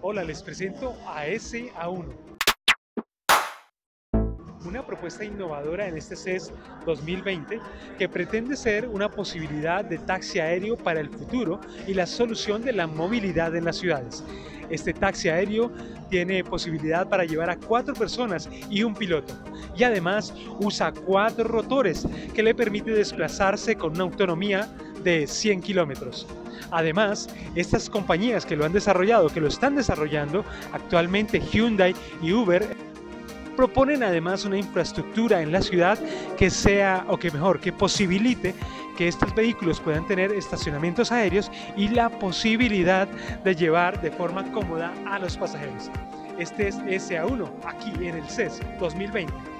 Hola, les presento a SA1. Una propuesta innovadora en este CES 2020 que pretende ser una posibilidad de taxi aéreo para el futuro y la solución de la movilidad en las ciudades. Este taxi aéreo tiene posibilidad para llevar a cuatro personas y un piloto. Y además usa cuatro rotores que le permite desplazarse con una autonomía de 100 kilómetros. Además, estas compañías que lo han desarrollado, que lo están desarrollando, actualmente Hyundai y Uber, proponen además una infraestructura en la ciudad que sea, o que mejor, que posibilite que estos vehículos puedan tener estacionamientos aéreos y la posibilidad de llevar de forma cómoda a los pasajeros. Este es SA1 aquí en el CES 2020.